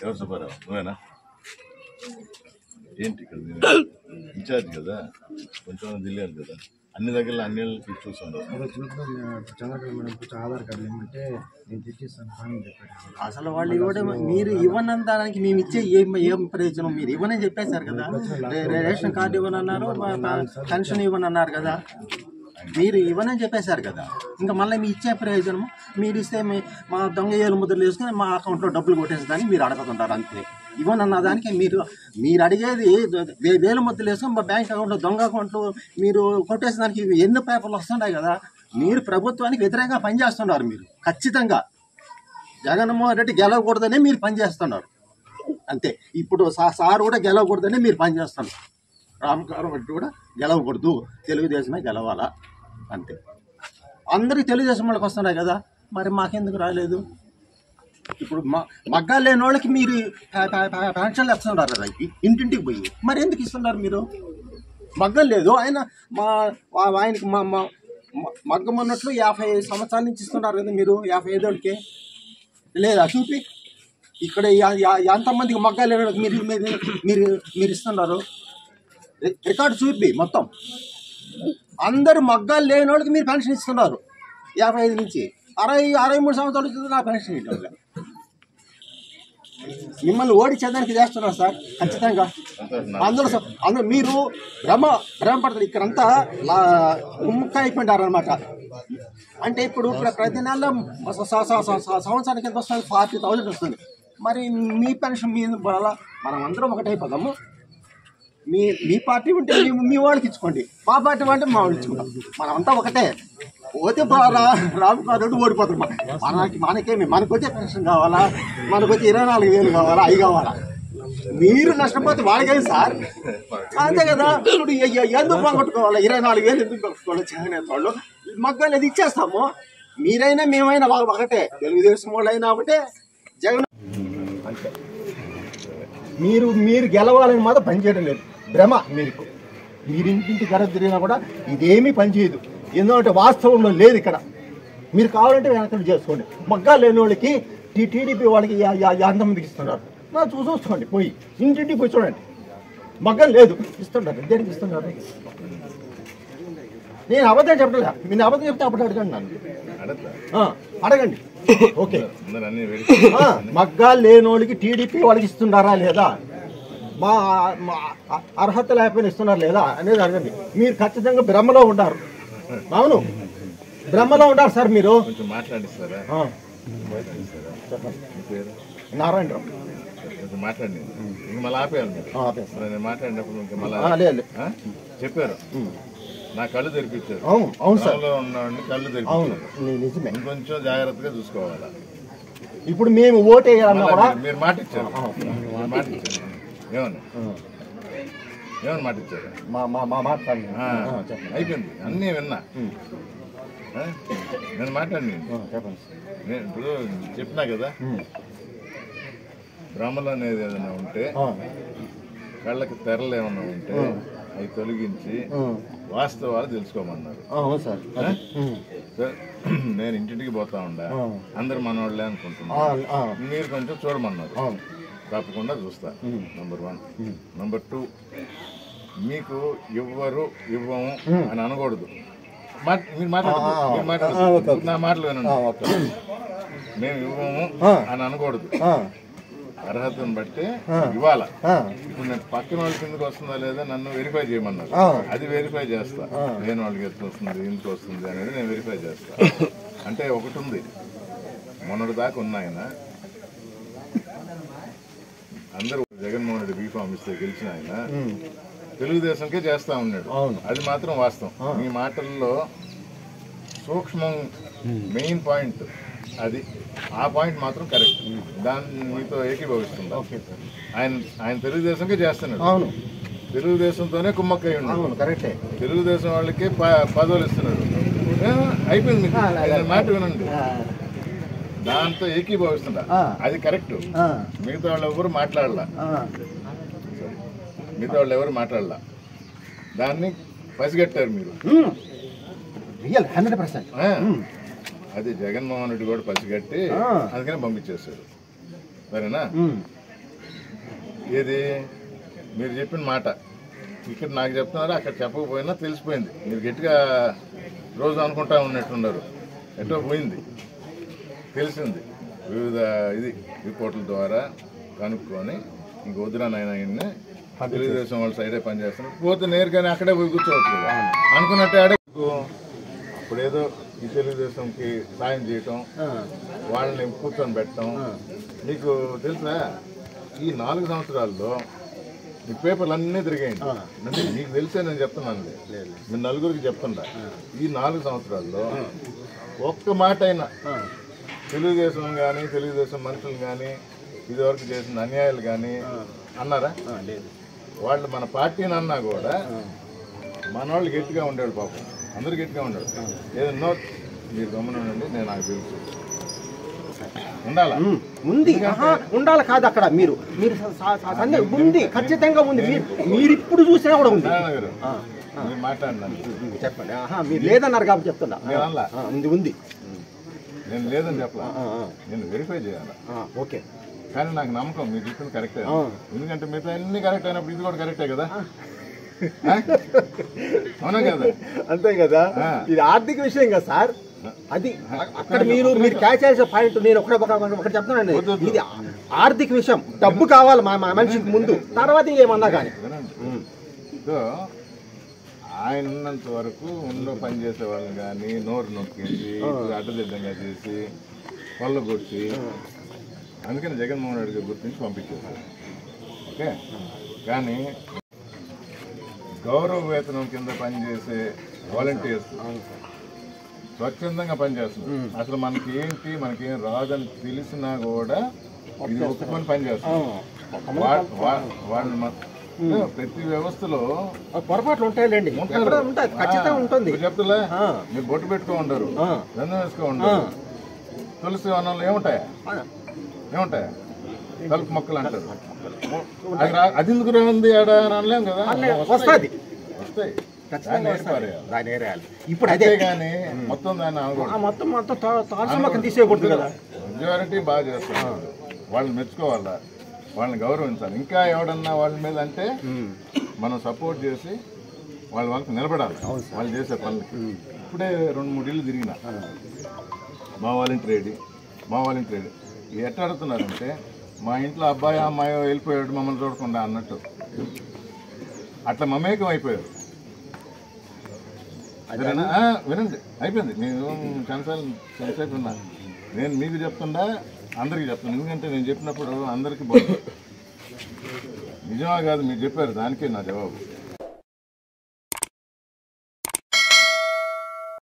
ఎవరు సుబ్బారావు నువ్వేనా? ఏంటి ఇక్కడ ఇన్ఛార్జ్ కదా? కొంచెం తెలియాలి కదా? అన్ని దగ్గర అన్ని చూస్తుండవు ఆధార్ కార్డు ఏమంటే నేను తెచ్చిస్తాను అసలు వాళ్ళు ఇవ్వడం మీరు ఇవ్వనందానికి మేము ఇచ్చే ఏం ఏం ప్రయోజనం? మీరు ఇవ్వనని చెప్పేశారు కదా? రేషన్ కార్డు ఇవ్వనన్నారు పెన్షన్ ఇవ్వనన్నారు కదా? మీరు ఇవ్వనని చెప్పేశారు కదా? ఇంకా మళ్ళీ మీ ఇచ్చే ప్రయోజనం మీరు ఇస్తే మా దొంగ ఏలు ముద్రలు వేసుకుని మా అకౌంట్లో డబ్బులు కొట్టేసేదాన్ని మీరు అడుగుతుంటారు అంతే. ఇవ్వనన్న దానికి మీరు మీరు అడిగేది వే- వేలు ముద్రలు వేసుకుని మా బ్యాంక్ అకౌంట్లో దొంగ అకౌంట్లు మీరు కొట్టేసేదానికి ఎన్ని పేపర్లు వస్తుంటాయి కదా. మీరు ప్రభుత్వానికి వ్యతిరేకంగా పనిచేస్తున్నారు మీరు ఖచ్చితంగా. జగన్మోహన్ రెడ్డి గెలవకూడదనే మీరు పనిచేస్తున్నారు. అంతే. ఇప్పుడు సార్ కూడా గెలవకూడదనే మీరు పనిచేస్తున్నారు. రామకారం రెడ్డి కూడా గెలవకూడదు. తెలుగుదేశమే గెలవాలా? అంతే. అందరికీ తెలుగుదేశం వాళ్ళకి వస్తున్నాయి కదా. మరి మాకెందుకు రాలేదు? ఇప్పుడు మగ్గాలు లేని వాళ్ళకి మీరు పెన్షన్లు ఇస్తున్నారు కదా ఇంటింటికి పోయి. మరి ఎందుకు ఇస్తున్నారు మీరు? మగ్గం లేదు. ఆయన మా ఆయనకి మా మా మగ్గం అన్నట్లు యాభై సంవత్సరాల నుంచి ఇస్తున్నారు కదా మీరు యాభై ఐదోళ్ళకి. లేదా చూపి. ఇక్కడ ఎంతమందికి మగ్గాలు లేని మీరు మీరు మీరు మీరు ఇస్తున్నారు? రికార్డు చూపి మొత్తం. అందరు మగ్గాలు లేని వాళ్ళకి మీరు పెన్షన్ ఇస్తున్నారు యాభై ఐదు నుంచి. అరవై అరవై మూడు సంవత్సరాలు వచ్చింది నా పెన్షన్ ఇవ్వడం మిమ్మల్ని ఓడించేదానికి చేస్తున్నారు సార్ ఖచ్చితంగా. అందరూ సార్ అందరూ మీరు భ్రమ భ్రమ పడతారు ఇక్కడంతా లా ముక్క అయిపోయినారు అనమాట అంటే ఇప్పుడు ప్రతి నెల సంవత్సరానికి ఎంత వస్తుంది? ఫార్టీ థౌజండ్ వస్తుంది. మరి మీ పెన్షన్ మీ వల్ల? మనం అందరం ఒకటైపోదాము మీ మీ పార్టీ ఉంటే మీ వాళ్ళకి ఇచ్చుకోండి. మా పార్టీ అంటే మా వాళ్ళు ఇచ్చుకుంటాం మనమంతా ఒకటే. పోతే బా- రా- మనకి మనకేమి మనకు వచ్చే పెన్షన్ కావాలా? మనకు వచ్చే ఇరవై నాలుగు వేలు కావాలా? అవి కావాలా? మీరు నష్టపోతే వాళ్ళకేమి సార్? అంతే కదా. ఇప్పుడు ఎందుకు పోగొట్టుకోవాలి? ఇరవై నాలుగు వేలు ఎందుకు పోగొట్టుకోవాలి? చేనేత వాళ్ళు మగ్గాలు అది ఇచ్చేస్తాము. మీరైనా మేమైనా వాళ్ళు ఒకటే. తెలుగుదేశం వాళ్ళు అయినా ఒకటే. జగన్ అంతే. మీరు మీరు గెలవాలని మాత్రం పనిచేయడం లేదు. భ్రమ మీకు. మీరు ఇంటింటి తిరిగినా కూడా ఇదేమీ పనిచేయదు. ఎందుకంటే వాస్తవంలో లేదు ఇక్కడ. మీరు కావాలంటే వెనకటి చేసుకోండి. మగ్గా లేని వాళ్ళకి టీ టీడీపీ వాళ్ళకి యా- యా- యా ఎంతమందికి ఇస్తున్నారు? నా చూ చూసుకోండి పోయి. ఇంటింటికి పోయి చూడండి. మగ్గం లేదు. ఇస్తున్నారు. దేనికి ఇస్తున్నారు? నేను అబద్ధం చెప్పలే మీరు అబద్ధం చెప్తే అప్పుడు అడగండి నన్ను. అడగండి. ఓకే. మగ్గాలు లేని వాళ్ళకి టీడీపీ వాళ్ళకి ఇస్తున్నారా లేదా? మా మా అర్హత లేకపోయినా ఇస్తున్నారు లేదా అనేది అడగండి. మీరు ఖచ్చితంగా భ్రమలో ఉంటారు అవును. భ్రమలో ఉంటారు సార్ మీరు? నారాయణరావు. కొంచెం మాట్లాడి మళ్ళీ ఆపేయాలి నేను మాట్లాడినప్పుడు ఇంకా మళ్ళీ? చెప్పారు. నా కళ్ళు తెరిపించారు. అవును అవును సార్. ఉన్నవాడిని కళ్ళు అవును తెరిపించారు ఇంకొంచెం జాగ్రత్తగా చూసుకోవాలా? ఇప్పుడు మేము ఓటు వేయాలన్నా మళ్ళా కూడా మీరు- మాట ఇచ్చారు మాట ఇచ్చారు ఏమన్నా? ఏమని మాట ఇచ్చారు? మా మా మా అయిపోయింది. అన్నీ విన్నా? నేను మాట్లాడి చెప్పండి. నేను ఇప్పుడు చెప్పినా కదా. భ్రమలు అనేది ఏదైనా ఉంటే కళ్ళకి తెరలు ఏమైనా ఉంటే అవి తొలగించి వాస్తవాలు తెలుసుకోమన్నారు. నేను ఇంటింటికి పోతా ఉండా. అందరు మనవాళ్ళే ఆ, మీరు కొంచెం చూడమన్నారు. తప్పకుండా చూస్తా. Number one. నంబర్ టూ మీకు ఇవ్వరు ఇవ్వము. అని అనకూడదు మీరు మాట్లాడదు. నా మాటలు వినండి మేము ఇవ్వము. అని అనకూడదు అర్హతను బట్టి. ఇవ్వాల ఇప్పుడు నేను పక్కన వాళ్ళ కిందకి వస్తుందా లేదా నన్ను వెరిఫై చేయమన్నారు. అది వెరిఫై చేస్తా. నేను వాళ్ళకి ఎంత వస్తుంది ఇంటికి వస్తుంది అనేది నేను వెరిఫై చేస్తా అంటే ఒకటి ఉంది మొన్నటి దాకా ఉన్న ఆయన అందరూ జగన్మోహన్ రెడ్డి బీఫామ్ ఇస్తే గెలిచిన ఆయన. తెలుగుదేశంకే చేస్తా ఉన్నాడు. అది మాత్రం వాస్తవం. మీ మాటల్లో సూక్ష్మం మెయిన్ పాయింట్ అది. ఆ పాయింట్ మాత్రం కరెక్ట్. దాన్ని మీతో ఏకీభవిస్తుందా? ఆయన ఆయన తెలుగుదేశంకే చేస్తున్నాడు. అవును. తెలుగుదేశంతోనే కుమ్మక్కై ఉన్నాడు. కరెక్టే. తెలుగుదేశం వాళ్ళకి పదవులు ఇస్తున్నాడు. ఏ, అయిపోయింది. మాట వినండి. దాంతో ఏకీభవిస్తుందా ఆ. అది కరెక్ట్. మిగతా వాళ్ళు ఎవరు మాట్లాడలా? మిగతా వాళ్ళు ఎవరు మాట్లాడలా? దాన్ని పసిగట్టారు మీరు. ఉం. Real hundred percent. ఆ, అది జగన్మోహన్ రెడ్డి కూడా పసిగట్టి. అందుకనే పంపించేశాడు సరేనా? ఏది? మీరు చెప్పిన మాట. ఇక్కడ నాకు చెప్తున్నారు అక్కడ చెప్పకపోయినా తెలిసిపోయింది. మీరు గట్టిగా రోజు అనుకుంటా ఉన్నట్టున్నారు. ఎటో పోయింది. తెలిసింది. వివిధ ఇది రిపోర్టుల ద్వారా కనుక్కొని ఇంక వద్దురా నాయన ఈయన్ని తెలుగుదేశం వాళ్ళ సైడే పనిచేస్తున్నారు. పోతే నేరుగానే అక్కడే పోయి కూర్చోవచ్చు అనుకున్నట్టే ఆడే అప్పుడేదో ఈ తెలుగుదేశంకి సాయం చేయటం వాళ్ళని కూర్చొని పెట్టడం మీకు తెలుసా? ఈ నాలుగు సంవత్సరాల్లో ఈ పేపర్లు అన్నీ తిరిగాయండి అంటే మీకు తెలిసే నేను చెప్తున్నాను. మీరు నలుగురికి చెప్తుండా. ఈ నాలుగు సంవత్సరాల్లో ఒక్క మాట అయినా తెలుగుదేశం కానీ తెలుగుదేశం మనుషులు కానీ ఇదివరకు చేసిన అన్యాయాలు కానీ అన్నారా? లేదు. వాళ్ళు మన పార్టీని అన్నా కూడా మన వాళ్ళు గట్టిగా ఉండేవాడు పాపం. అందరు గట్టిగా ఉండేవాడు ఏదన్నో మీరు గమనండి నేను నాకు తెలుసు. ఉంది. ఉండాలి కాదు అక్కడ మీరు? మీరు ఉంది ఖచ్చితంగా ఉంది. మీరు మీరు ఇప్పుడు చూసినా కూడా ఉంది. మాట్లాడినాను చెప్పండి. మీరు లేదన్నారు కాబట్టి చెప్తున్నా. ఉంది ఉంది. నేను లేదని చెప్పలా. నేను వెరిఫై చేయాలి? ఓకే. కానీ నాకు నమ్మకం మీరు చెప్పింది కరెక్టే. ఎందుకంటే మిగతా అన్ని కరెక్ట్ అయినప్పుడు ఇది కూడా కరెక్టే కదా? అవునా కదా? అంతే కదా. ఇది ఆర్థిక విషయం కదా సార్? అది అక్కడ మీరు మీరు క్యాచ్ చేసే పాయింట్ నేను ఒకటే ఒక ఒకటి చెప్తానండి వద్దు. ఇది ఆర్థిక విషయం. డబ్బు కావాలి మా మా మనిషికి ముందు. తర్వాత ఏమన్నా కానీ. సో ఆయన ఉన్నంత వరకు ఊళ్ళో పనిచేసే వాళ్ళని కానీ నోరు నొక్కేసి అడ్డదిడ్డంగా చేసి కొల్లగొట్టి అందుకని జగన్మోహన్ రెడ్డి గారు గుర్తించి పంపించేశారు. ఓకే? కానీ గౌరవ వేతనం కింద పనిచేసే వాలంటీర్స్ స్వచ్ఛందంగా పనిచేస్తున్నారు అసలు మనకి ఏంటి మనకి ఏం రాదని తెలిసినా కూడా ఇది ఒప్పుకొని పనిచేస్తున్నారు వాళ్ళు ప్రతి వ్యవస్థలో పొరపాట్లు ఉంటాయిలేండి. ఉంటారు. ఉంటుంది ఖచ్చితంగా ఉంటుంది. చెప్తులే? ఆ. మీరు బొట్టు పెట్టుకో ఉండరు. ఆ. దండం వేసుకో ఉండరు. తులసి వనంలో ఏముంటాయా? ఏముంటాయా? కలుపు మొక్కలు అంటారు. అది ఎందుకు ఉంది అని అనలేం కదా? వస్తుంది. వస్తాయి. దాని ఏరేయాలి. ఇప్పుడు అదే. అంతేగాని మొత్తం దాన్ని మొత్తం మొత్తం తీసేయకూడదు కదా. మెజారిటీ బాగా చేస్తున్నారు వాళ్ళని మెచ్చుకోవాలా? వాళ్ళని గౌరవించాలి. ఇంకా ఎవడన్నా వాళ్ళ మీద అంటే మనం సపోర్ట్ చేసి వాళ్ళ వాళ్ళకి నిలబడాలి. వాళ్ళు చేసే పనులకి. ఇప్పుడే రెండు మూడు ఇళ్ళు తిరిగిన. మా వాలంటీర్ మా వాలంటీర్ ఎట్లా అడుగుతున్నారంటే మా ఇంట్లో అబ్బాయి అమ్మాయి వెళ్ళిపోయాడు మమ్మల్ని చూడకుండా అన్నట్టు. అట్లా మమేకం అయిపోయారు. వినండి. అయిపోయింది. నేను చాలాసార్లు చాలాసేపు ఉన్నా నేను మీకు చెప్తుండా అందరికీ చెప్తాను. ఎందుకంటే నేను చెప్పినప్పుడు అందరికీ బాగుంది. నిజమా కాదు మీరు చెప్పారు దానికే నా జవాబు.